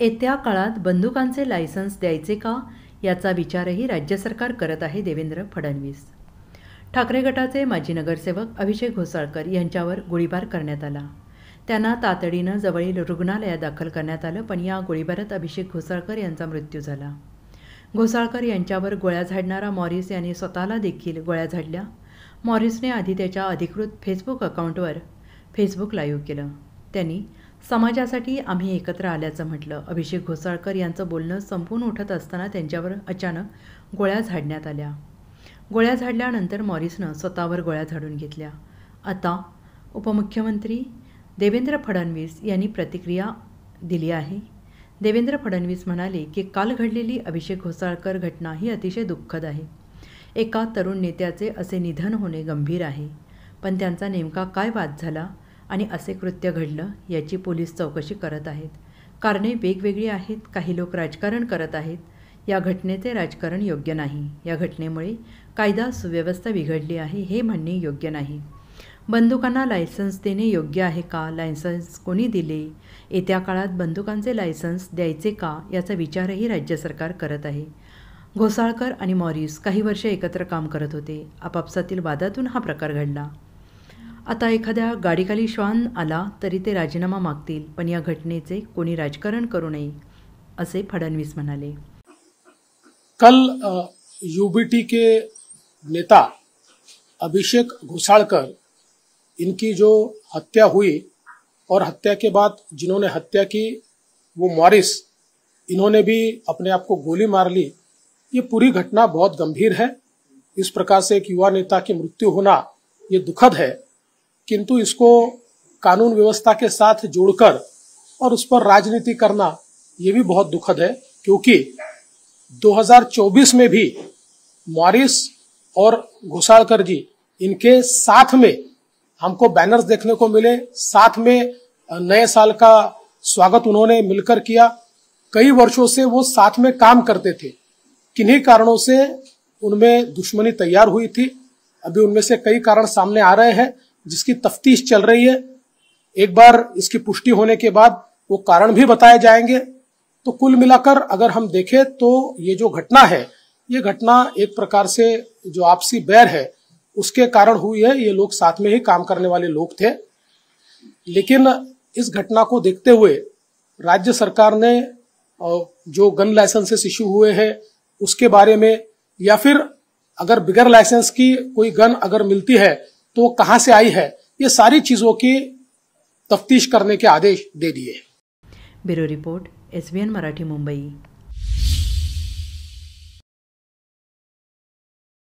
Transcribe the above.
येत्या काळात बंदुकांचे लायसन्स द्यायचे का याचा विचारही राज्य सरकार करत आहे देवेंद्र फडणवीस. ठाकरे गटाचे माजी नगरसेवक अभिषेक घोसाळकर यांच्यावर गोळीबार करण्यात आला. त्यांना तातडीनं जवळील रुग्णालयात दाखल करण्यात आलं पण या गोळीबारात अभिषेक घोसाळकर यांचा मृत्यू झाला. घोसाळकर यांच्यावर गोळ्या झाडणारा मॉरिस यांनी स्वतःला देखील गोळ्या झाडल्या. मॉरिसने आधी त्याच्या अधिकृत फेसबुक अकाउंटवर फेसबुक लाईव्ह केलं. त्यांनी समाजासाठी आम्ही एकत्र आल्याचं म्हटलं. अभिषेक घोसाळकर यांचं बोलणं संपून उठत असताना त्यांच्यावर अचानक गोळ्या झाडण्यात आल्या. गोळ्या झाडल्यानंतर मॉरिसनं स्वतःवर गोळ्या झाडून घेतल्या. आता उपमुख्यमंत्री देवेंद्र फडणवीस यांनी प्रतिक्रिया दिली आहे. देवेंद्र फडणवीस म्हणाले की काल घडलेली अभिषेक घोसाळकर घटना ही अतिशय दुःखद आहे. एका तरुण नेत्याचे असे निधन होणे गंभीर आहे. पण त्यांचा नेमका काय वाद झाला? आणि असे कृत्य घडलं याची पोलीस चौकशी करत आहेत. कारणे वेगवेगळी आहेत काही लोक राजकारण करत आहेत. या घटनेचे राजकारण योग्य नाही. या घटनेमुळे कायदा सुव्यवस्था बिघडली आहे हे म्हणणे योग्य नाही. बंदुकांना लायसन्स देणे योग्य आहे का? लायसन्स कोणी दिले? येत्या काळात बंदुकांचे लायसन्स द्यायचे का? याचा विचारही राज्य सरकार करत आहे. घोसाळकर आणि मॉरिस काही वर्ष एकत्र काम करत होते. आपापसातील वादातून हा प्रकार घडला. आता एखाद्या गाडीखाली श्वान आला तरी ते राजीनामा मागतील, पण या घटनेचे कोणी राजकारण करू नये, असे फडणवीस म्हणाले. कल यूबीटी के नेता अभिषेक घोसाळकर इनकी जो हत्या हुई और हत्या के बाद जिन्होंने हत्या की, वो मॉरिस, इन्होंने भी अपने आप को गोली मार ली। ये पूरी घटना बहुत गंभीर है। इस प्रकार से एक युवा नेता की मृत्यु होना ये दुखद है। किंतु इसको कानून व्यवस्था के साथ जोड़कर और उस पर राजनीति करना ये भी बहुत दुखद है, क्योंकि 2024 में भी मॉरिस और घोषालकर जी इनके साथ में हमको बैनर्स देखने को मिले। साथ में नए साल का स्वागत उन्होंने मिलकर किया। कई वर्षों से वो साथ में काम करते थे। किन्हीं कारणों से उनमें दुश्मनी तैयार हुई थी। अभी उनमें से कई कारण सामने आ रहे हैं। जिसकी तफ्तीश चल रही है, एक बार इसकी पुष्टि होने के बाद वो कारण भी बताए जाएँगे। तो कुल मिलाकर अगर हम देखें तो ये जो घटना है, ये घटना एक प्रकार से जो आपसी बैर है, उसके कारण हुई है। ये लोग साथ में ही काम करने वाले लोग थे। लेकिन इस घटना को देखते हुए राज्य सरकार ने जो गन लाइसेंसेस इश्यू हुए हैं, उसके बारे में या फिर अगर बिगर लाइसेंस की कोई गन अगर मिलती है तो वो कहाँ से आई है? ये सारी चीज़ों की तफ्तीश करने के आदेश दे दिए। Bureau report, SBN, Marathi, Mumbai.